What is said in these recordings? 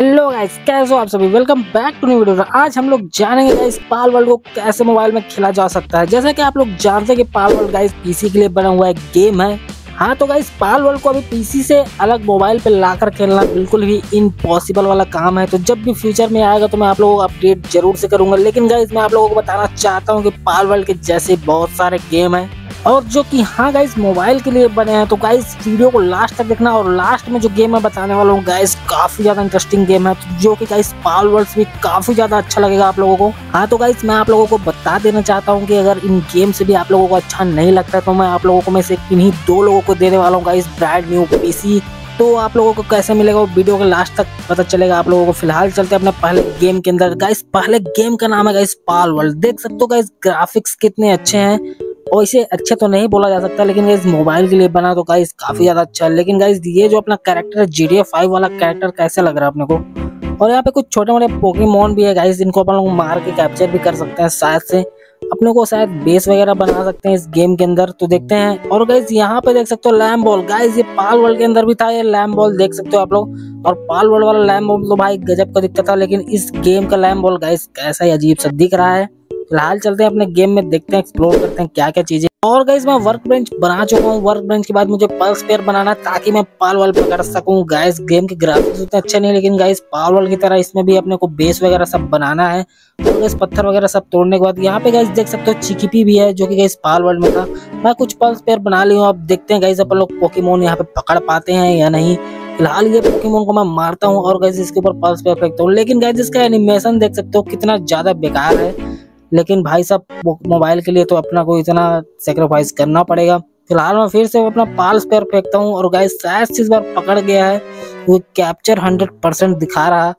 Hello guys, कैसे हो आप सभी? Welcome back to new video आज हम लोग जानेंगे गाइस पाल वर्ल्ड को कैसे मोबाइल में खेला जा सकता है। जैसा कि आप लोग जानते हैं कि पाल वर्ल्ड गाइस पीसी के लिए बना हुआ एक गेम है। हाँ तो गाइस पाल वर्ल्ड को अभी पीसी से अलग मोबाइल पे लाकर खेलना बिल्कुल भी इम्पॉसिबल वाला काम है। तो जब भी फ्यूचर में आएगा तो मैं आप लोगों को अपडेट ज़रूर से करूँगा। लेकिन गाइस, मैं आप लोगों को बताना चाहता हूँ कि पाल वर्ल्ड के जैसे बहुत सारे गेम है। और जो कि हाँ गाइस मोबाइल के लिए बने हैं तो गाइस वीडियो को लास्ट तक देखना और लास्ट में जो गेम मैं बताने वाला हूँ गाइस काफ़ी ज़्यादा इंटरेस्टिंग गेम है तो जो कि गाइस पाल वर्ल्ड भी काफ़ी ज़्यादा अच्छा लगेगा आप लोगों को। हाँ तो गाइस मैं आप लोगों को बता देना चाहता हूँ कि अगर इन गेम से भी आप लोगों को अच्छा नहीं लगता तो मैं आप लोगों को मैं से इन्हीं दो लोगों को देने वाला हूँ गाइस ब्रांड न्यू पीसी तो आप लोगों को कैसे मिलेगा वो वीडियो के लास्ट तक पता चलेगा आप लोगों को। फ़िलहाल चलते हैं अपने पहले गेम के अंदर। गाइस पहले गेम का नाम है गाइस पाल वर्ल्ड देख सकते हो गाइस ग्राफिक्स कितने अच्छे हैं। और इसे अच्छे तो नहीं बोला जा सकता, लेकिन गाइस मोबाइल के लिए बना तो गाइस काफ़ी ज़्यादा अच्छा है। लेकिन गाइज़ ये जो अपना कैरेक्टर है जी डी फाइव वाला कैरेक्टर कैसे लग रहा है अपने को? और यहाँ पे कुछ छोटे मोटे पोकेमोन भी है गाइस जिनको अपन लोग मार के कैप्चर भी कर सकते हैं शायद से। अपने को शायद बेस वगैरह बना सकते हैं इस गेम के अंदर तो देखते हैं। और गाइज़ यहाँ पे देख सकते हो लैम बॉल गाइज़ ये पाल वर्ल्ड के अंदर भी था, ये लैम बॉल देख सकते हो आप लोग। और पाल वर्ल्ड वाला लैम बॉल तो भाई गजब का दिखता था, लेकिन इस गेम का लैम बॉल गाइस कैसा ही अजीब सा दिख रहा है। फ़िलहाल चलते हैं, अपने गेम में देखते हैं एक्सप्लोर करते हैं क्या क्या चीज़ें। और गाइज़ मैं वर्क बेंच बना चुका हूँ। वर्क बेंच के बाद मुझे पल्स पेयर बनाना ताकि मैं पाल वाल पकड़ सकूँ। गाइस गेम के ग्राफिक्स उतने अच्छे नहीं लेकिन गाइस पाल वाल की तरह इसमें भी अपने को बेस वगैरह सब बनाना है। और गाइस पत्थर वगैरह सब तोड़ने के बाद यहाँ पे गाइस देख सकते हो चिकीपी भी है, जो कि गाइस पाल वर्ल्ड में था। मैं कुछ पल्स पेयर बना ली हूँ, अब देखते हैं गाइस अपन लोग पोकेमोन यहाँ पे पकड़ पाते हैं या नहीं। फ़िलहाल ये पोकेमोन को मैं मारता हूँ और गाइस इसके ऊपर पल्स पेयर फेंकता हूँ। लेकिन गाइस इसका एनिमेशन देख सकते हो कितना ज़्यादा बेकार है। लेकिन भाई साहब मोबाइल के लिए तो अपना को इतना सेक्रीफाइस करना पड़ेगा। फ़िलहाल मैं फिर से अपना पाल्स पैर फेंकता हूँ और गाइस शायद इस बार पकड़ गया है। वो कैप्चर हंड्रेड परसेंट दिखा रहा।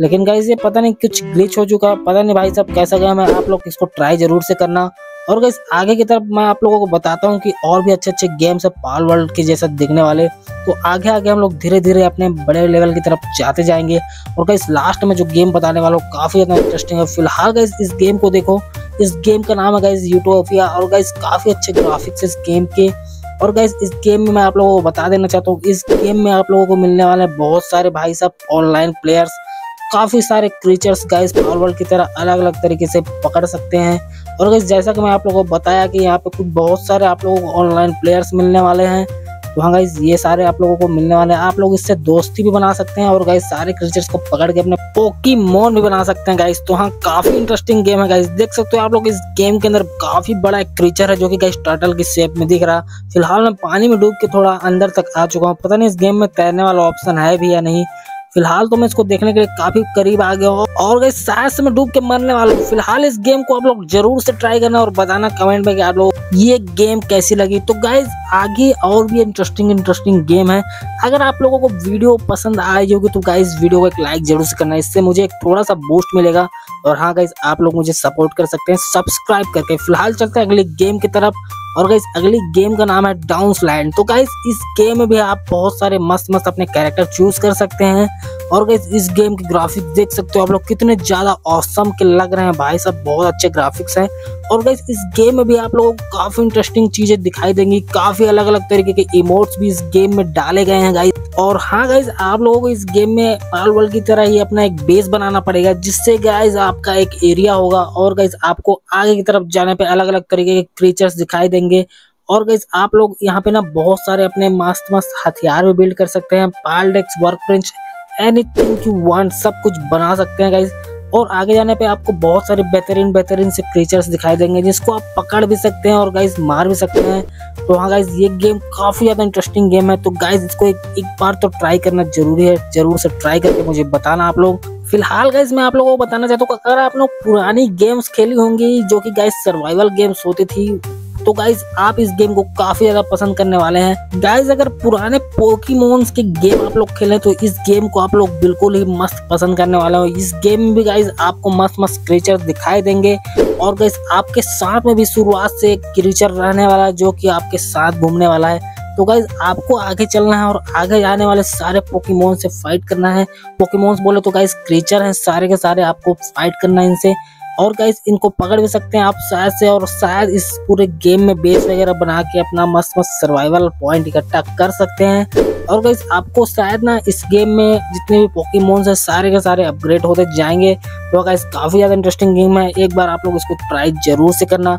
लेकिन गाइस ये पता नहीं कुछ ग्लिच हो चुका। है पता नहीं भाई साहब कैसा गया। मैं आप लोग इसको ट्राई ज़रूर से करना। और गैस आगे की तरफ़ मैं आप लोगों को बताता हूँ कि और भी अच्छे अच्छे गेम्स है पाल वर्ल्ड के जैसा दिखने वाले तो आगे आगे हम लोग धीरे धीरे अपने बड़े लेवल की तरफ़ जाते जाएँगे। और गैस लास्ट में जो गेम बताने वाला हूँ, काफ़ी ज़्यादा इंटरेस्टिंग है। फ़िलहाल गैस इस गेम को देखो। इस गेम का नाम है गैस यूटोपिया और गैस काफ़ी अच्छे ग्राफिक्स इस गेम के। और गैस इस गेम में मैं आप लोगों को बता देना चाहता हूँ, इस गेम में आप लोगों को मिलने वाले बहुत सारे भाई साहब ऑनलाइन प्लेयर्स काफ़ी सारे क्रीचर्स गाइस पावर वर्ल्ड की तरह अलग अलग तरीके से पकड़ सकते हैं। और गाइस जैसा कि मैं आप लोगों को बताया कि यहाँ पे कुछ बहुत सारे आप लोगों को ऑनलाइन प्लेयर्स मिलने वाले हैं। तो हाँ गाइज़ ये सारे आप लोगों को मिलने वाले हैं। आप लोग इससे दोस्ती भी बना सकते हैं और गाइज़ सारे क्रीचर्स को पकड़ के अपने पोकी मोन भी बना सकते हैं गाइज़ तो हाँ काफ़ी इंटरेस्टिंग गेम है गाइज़ देख सकते हो आप लोग, इस गेम के अंदर काफ़ी बड़ा एक क्रीचर है जो कि गाइज़ टर्टल की शेप में दिख रहा। फ़िलहाल मैं पानी में डूब के थोड़ा अंदर तक आ चुका हूँ। पता नहीं इस गेम में तैरने वाला ऑप्शन है भी या नहीं। फ़िलहाल तो मैं इसको देखने के लिए काफ़ी करीब आ गया हूँ। और गई शायद से मैं डूब के मरने वाला हूँ। फ़िलहाल इस गेम को आप लोग ज़रूर से ट्राई करना और बताना कमेंट में कि आप लोग, ये गेम कैसी लगी। तो गाइज़ आगे और भी इंटरेस्टिंग इंटरेस्टिंग गेम है। अगर आप लोगों को वीडियो पसंद आई होगी तो गाइज़ वीडियो को एक लाइक ज़रूर से करना। इससे मुझे एक थोड़ा सा बूस्ट मिलेगा। और हाँ गाइज़ आप लोग मुझे सपोर्ट कर सकते हैं। सब्सक्राइब करके। फ़िलहाल चलते हैं अगले गेम की तरफ़। और गाइस अगली गेम का नाम है डाउन स्लैंड तो गाइस इस गेम में भी आप बहुत सारे मस्त मस्त अपने कैरेक्टर चूज़ कर सकते हैं। और गाइस इस गेम के ग्राफिक्स देख सकते हो आप लोग, कितने ज़्यादा औसम के लग रहे हैं भाई सब बहुत अच्छे ग्राफिक्स हैं। और गाइस इस गेम में भी आप लोगों को काफ़ी इंटरेस्टिंग चीज़ें दिखाई देंगी, काफ़ी अलग अलग तरीके के इमोट्स भी इस गेम में डाले गए हैं गाइस और हाँ गाइज़ आप लोगों को इस गेम में पाल वर्ल्ड की तरह ही अपना एक बेस बनाना पड़ेगा, जिससे गाइज़ आपका एक एरिया होगा। और गाइज़ आपको आगे की तरफ़ जाने पे अलग अलग तरीके के क्रीचर्स दिखाई देंगे। और गाइज़ आप लोग यहाँ पे ना बहुत सारे अपने मस्त मस्त हथियार भी बिल्ड कर सकते हैं Paldeck workbench anything you want सब कुछ बना सकते हैं गाइज़ और आगे जाने पे आपको बहुत सारे बेहतरीन बेहतरीन से क्रीचर्स दिखाई देंगे जिसको आप पकड़ भी सकते हैं और गाइज़ मार भी सकते हैं. तो हाँ गाइज़ ये गेम काफ़ी ज़्यादा इंटरेस्टिंग गेम है. तो गाइज़ इसको एक, एक बार तो ट्राई करना ज़रूरी है. ज़रूर से ट्राई करके मुझे बताना आप लोग. फ़िलहाल गाइज़ मैं आप लोगों को बताना चाहता हूँ अगर आप लोग पुरानी गेम्स खेली होंगी जो कि गाइज़ सर्वाइवल गेम्स होती थी तो गाइज़ आप इस गेम को काफ़ी ज़्यादा पसंद करने वाले हैं। गाइज़ अगर पुराने पोकीमोन्स के गेम आप लोग खेले तो इस गेम को आप लोग बिल्कुल ही मस्त पसंद करने वाले हो। इस गेम में भी गाइज़ आपको मस्त मस्त क्रिएचर दिखाई देंगे। और गाइज़ आपके साथ में भी शुरुआत से एक क्रिएचर रहने वाला है, जो कि आपके साथ घूमने वाला है। तो गाइज़ आपको आगे चलना है और आगे आने वाले सारे पोकेमोन से फाइट करना है। पोकेमोन्स बोले तो गाइज़ क्रिएचर हैं, सारे के सारे आपको फाइट करना है इनसे। और गाइस इनको पकड़ भी सकते हैं आप शायद से, और शायद इस पूरे गेम में बेस वगैरह बना के अपना मस्त मस्त सर्वाइवल पॉइंट इकट्ठा कर सकते हैं। और गाइस आपको शायद ना इस गेम में जितने भी पोकेमोन्स है, सारे के सारे अपग्रेड होते जाएँगे। तो गाइस काफ़ी ज़्यादा इंटरेस्टिंग गेम है। एक बार आप लोग इसको ट्राई ज़रूर से करना।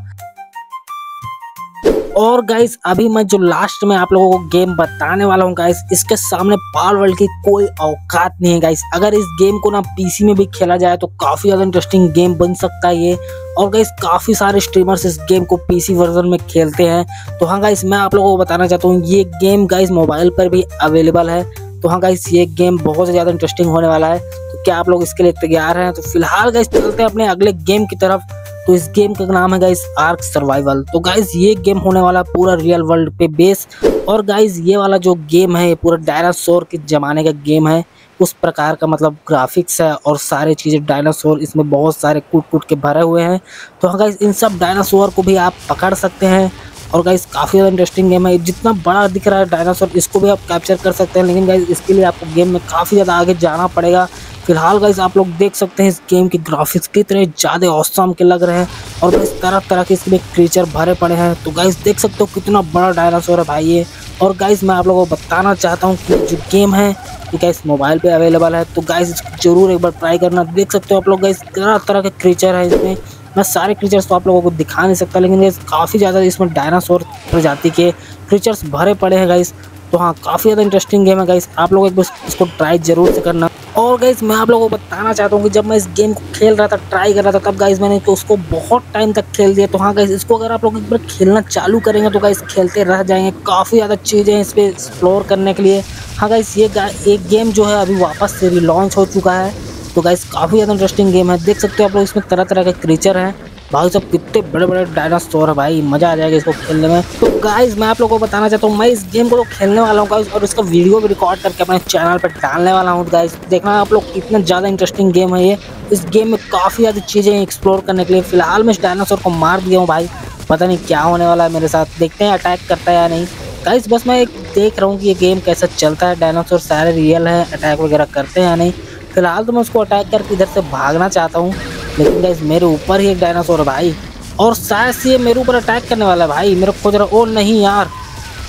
और गाइस अभी मैं जो लास्ट में आप लोगों को गेम बताने वाला हूँ गाइस इसके सामने पाल वर्ल्ड की कोई औकात नहीं है गाइस अगर इस गेम को ना पीसी में भी खेला जाए तो काफ़ी ज़्यादा इंटरेस्टिंग गेम बन सकता है ये. और गाइस काफ़ी सारे स्ट्रीमर्स इस गेम को पीसी वर्जन में खेलते हैं. तो हाँ गाइस मैं आप लोगों को बताना चाहता हूँ, ये गेम गाइस मोबाइल पर भी अवेलेबल है. तो हाँ गाइस ये गेम बहुत ज़्यादा इंटरेस्टिंग होने वाला है. तो क्या आप लोग इसके लिए तैयार हैं? तो फ़िलहाल गाइस चलते हैं अपने अगले गेम की तरफ़. तो इस गेम का नाम है गाइस आर्क सर्वाइवल तो गाइस ये गेम होने वाला पूरा रियल वर्ल्ड पे बेस और गाइस ये वाला जो गेम है पूरा डायनासोर के जमाने का गेम है। उस प्रकार का मतलब ग्राफिक्स है और सारे चीज़ें डायनासोर इसमें बहुत सारे कूट कूट के भरे हुए हैं। तो हाँ गाइस इन सब डायनासोर को भी आप पकड़ सकते हैं। और गाइस काफ़ी ज़्यादा इंटरेस्टिंग गेम है। जितना बड़ा दिख रहा है डायनासोर इसको भी आप कैप्चर कर सकते हैं। लेकिन गाइस इसके लिए आपको गेम में काफ़ी ज़्यादा आगे जाना पड़ेगा। फ़िलहाल गाइज़ आप लोग देख सकते हैं इस गेम के ग्राफिक्स कितने ज़्यादा औसम के लग रहे हैं और गाइस तरह तरह के इसमें क्रीचर भरे पड़े हैं। तो गाइज़ देख सकते हो कितना बड़ा डायनासोर है भाई ये। और गाइज़ मैं आप लोगों को बताना चाहता हूँ कि जो गेम है, ये गाइस मोबाइल पे अवेलेबल है। तो गाइज़ ज़रूर एक बार ट्राई करना। देख सकते हो आप लोग गाइज़ तरह तरह के क्रीचर है इसमें। मैं सारे क्रीचर्स तो आप लोगों को दिखा नहीं सकता, लेकिन काफ़ी ज़्यादा इसमें डायनासोर प्रजाति के क्रीचर्स भरे पड़े हैं गाइस तो हाँ काफ़ी ज़्यादा इंटरेस्टिंग गेम है गाइस आप लोग एक बार इसको ट्राई ज़रूर से करना। और गाइज़ मैं आप लोगों को बताना चाहता हूँ कि जब मैं इस गेम को खेल रहा था ट्राई कर रहा था, तब गाइज़ मैंने तो उसको बहुत टाइम तक खेल दिया। तो हाँ गाइज़ इसको अगर आप लोग एक बार खेलना चालू करेंगे तो गाइज़ खेलते रह जाएँगे। काफ़ी ज़्यादा चीज़ें इस पर एक्सप्लोर करने के लिए। हाँ गाइज़ ये एक गेम जो है अभी वापस से भी लॉन्च हो चुका है। तो गाइज़ काफ़ी ज़्यादा इंटरेस्टिंग गेम है। देख सकते हो आप लोग, इसमें तरह तरह के क्रीचर हैं। भाई सब कितने बड़े बड़े डायनासोर है भाई, मज़ा आ जाएगा इसको खेलने में। तो गाइज़ मैं आप लोगों को बताना चाहता हूँ, मैं इस गेम को तो खेलने वाला हूँ गाइज़ और इसका वीडियो भी रिकॉर्ड करके अपने चैनल पर डालने वाला हूँ गाइज़ देखना आप लोग इतना ज़्यादा इंटरेस्टिंग गेम है ये। इस गेम में काफ़ी ज़्यादा चीज़ें एक्सप्लोर करने के लिए फ़िलहाल मैं इस डायनासोर को मार दिया हूँ, भाई। पता नहीं क्या होने वाला है मेरे साथ। देखते हैं अटैक करता है या नहीं। गाइज़ बस मैं एक देख रहा हूँ कि ये गेम कैसा चलता है डायनासोर सारे रियल है अटैक वगैरह करते हैं या नहीं। फ़िलहाल तो मैं उसको अटैक करके इधर से भागना चाहता हूँ। लेकिन गैस मेरे ऊपर ही एक डायनासोर है भाई। और शायद से ये मेरे ऊपर अटैक करने वाला है भाई। मेरे को जरा ओ नहीं यार।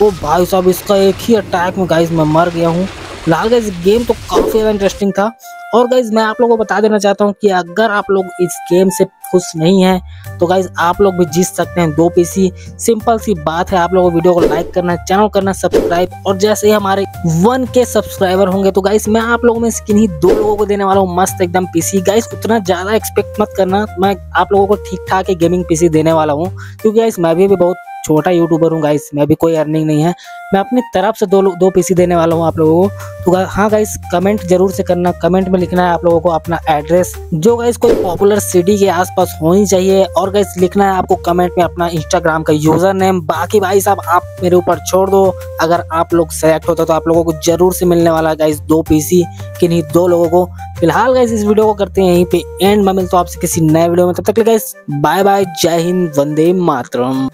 ओ भाई साहब, इसका एक ही अटैक में गाइज़ मैं मर गया हूँ। लाल गाइज़ गेम तो काफ़ी ज़्यादा इंटरेस्टिंग था। और गाइज़ मैं आप लोगों को बता देना चाहता हूँ कि अगर आप लोग इस गेम से खुश नहीं है तो गाइज़ आप लोग भी जीत सकते हैं दो पीसी सिंपल सी बात है आप लोगों को वीडियो को लाइक करना चैनल करना सब्सक्राइब और जैसे ही हमारे वन के सब्सक्राइबर होंगे तो गाइज़ मैं आप लोगों में स्किन ही दो लोगों को देने वाला हूँ मस्त एकदम पीसी गाइज़ उतना ज़्यादा एक्सपेक्ट मत करना मैं आप लोगों को ठीक ठाक गेमिंग पीसी देने वाला हूँ क्योंकि गाइज़ मैं भी, भी बहुत छोटा यूट्यूबर हूँ गाइस मैं भी कोई अर्निंग नहीं है। मैं अपनी तरफ़ से दो दो पीसी देने वाला हूँ आप लोगों को। तो हाँ गाइस कमेंट ज़रूर से करना। कमेंट में लिखना है आप लोगों को अपना एड्रेस जो गाइस कोई पॉपुलर सिटी के आसपास होनी चाहिए, और गाइस लिखना है आपको कमेंट में अपना इंस्टाग्राम का यूज़र नेम बाकी, भाई साहब, आप मेरे ऊपर छोड़ दो। अगर आप लोग सेलेक्ट होते तो आप लोगों को ज़रूर से मिलने वाला गाइस दो पीसी किन्हीं दो लोगों को। फ़िलहाल गाइस इस वीडियो को करते हैं यहीं पे एंड में मिलता हूँ आपसे किसी नए वीडियो में। तब तक गाइस बाय बाय जय हिंद, वंदे मातरम।